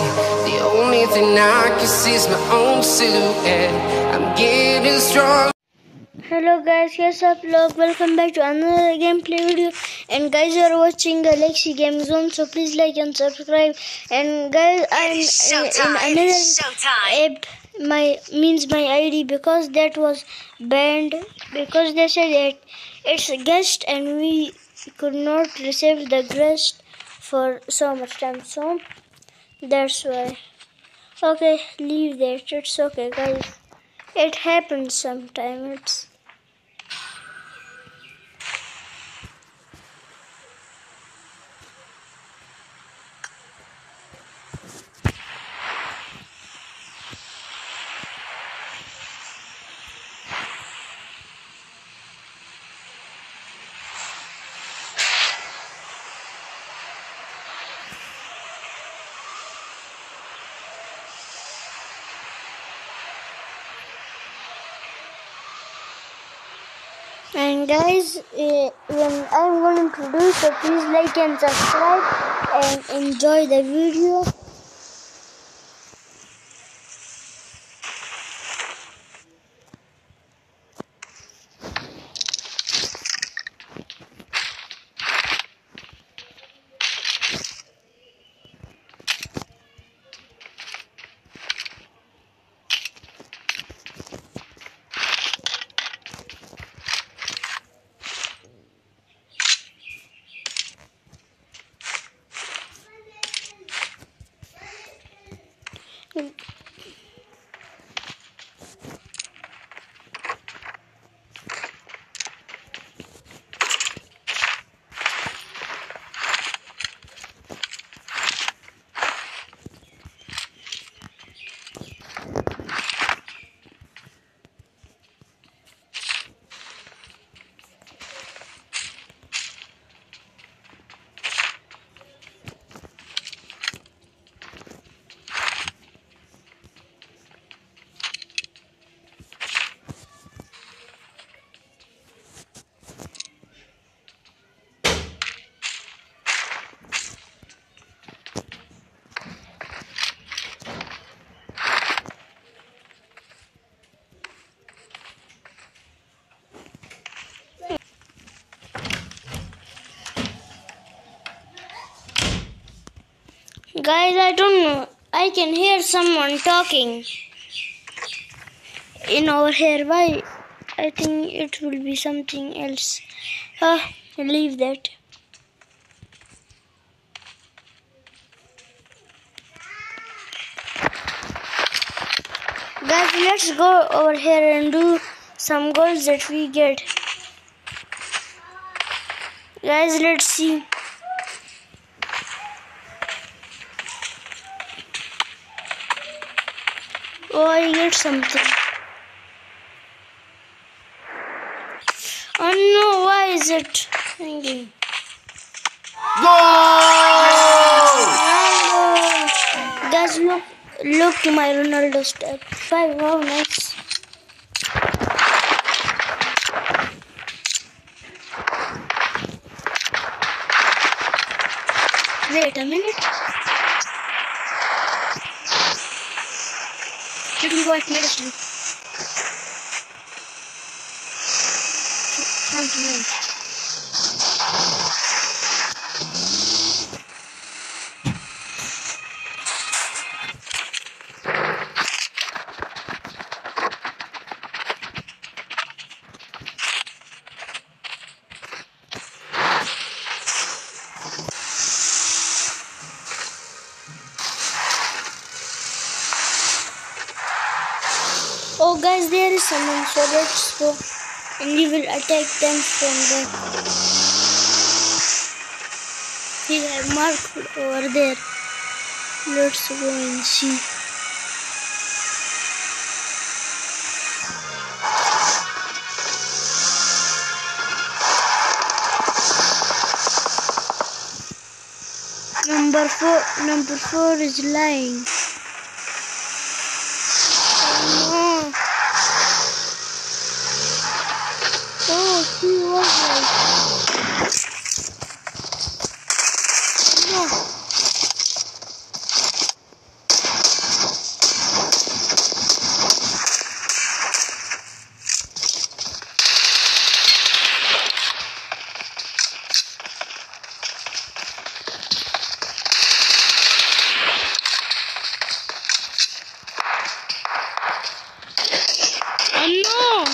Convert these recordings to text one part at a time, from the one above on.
empty. The only thing I can see is my own silhouette. I'm getting strong. Hello guys, yes up vlog. Welcome back to another gameplay video. And guys, you are watching Galaxy Game Zone, so please like and subscribe. And guys, I'm in, in another app. My means my ID because that was banned because they said that it's a guest and we could not receive the guest for so much time. So that's why. Okay, leave that. It's okay, guys. It happens sometimes. It's and guys uh, when i'm going to do so please like and subscribe and enjoy the video Thank Guys, I don't know. I can hear someone talking in over here. Why? I think it will be something else. Ah, leave that. Guys, let's go over here and do some goals that we get. Guys, let's see. Oh, I get something. Oh no, why is it hanging? Ronaldo! Ah, guys, look, look to my Ronaldo step. Five, wow, nice. Wait a minute. At medicine. Come to me. Oh guys, there is someone, so let's go. And we will attack them from there. We have marked over there. Let's go and see. Number four, number four is lying. Oh no. Oh, he was like. No. Oh no!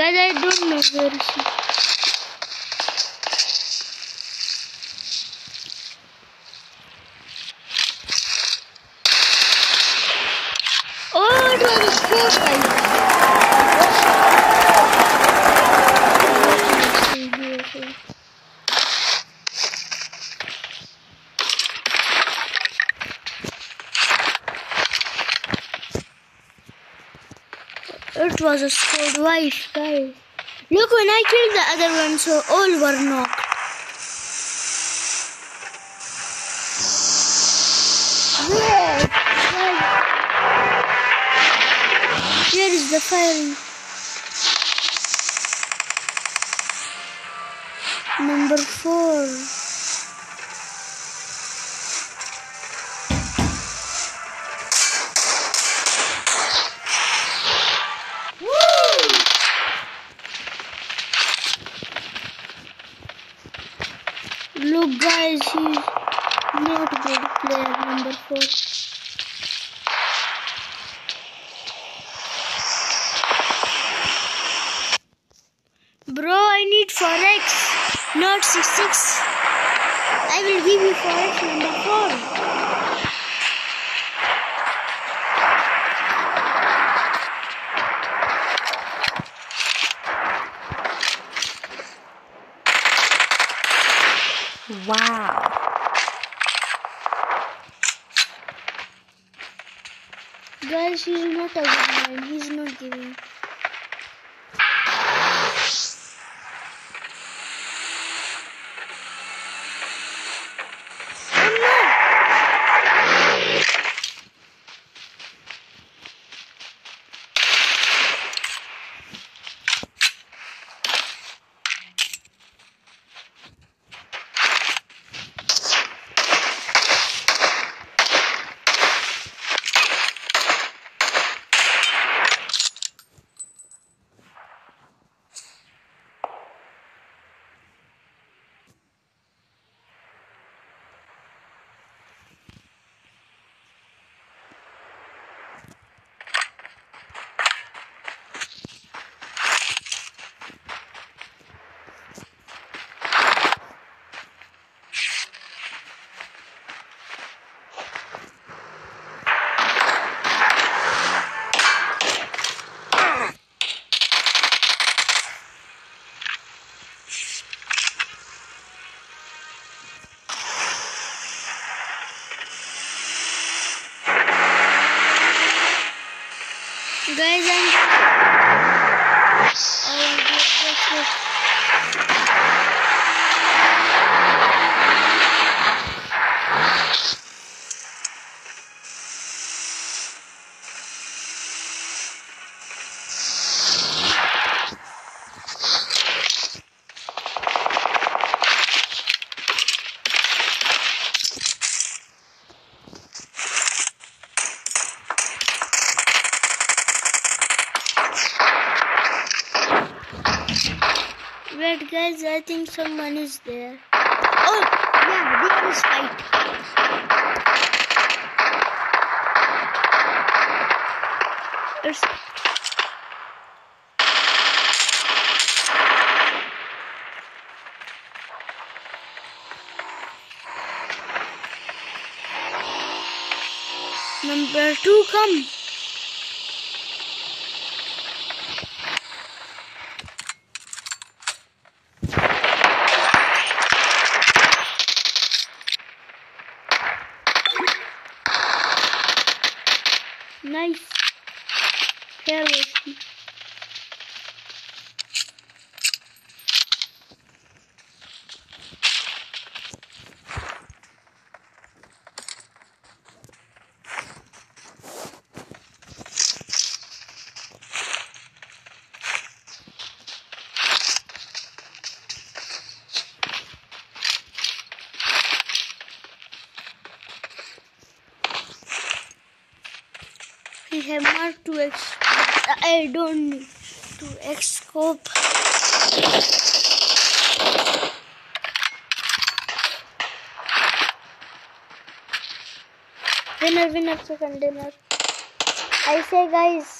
Guys, I don't know where is he. Oh, it was a score guys. Was a squad wipe, guys. Look, when I killed the other one, so all were knocked. Where? Where? Here is the firing. Number four. Look, guys, he's not a good player, number four. Bro, I need 4x, not 66. I will give you 4x number Wow. Guys, he's not a good man. He's not giving. Oh no! Guys, I'm. Oh, yes, yes, yes. Wait, guys, I think someone is there. Oh, yeah, this is fight. It's Number two, come. Nice. Was he. He have marked to. I don't need to X scope. Winner, winner, second dinner. I say, guys.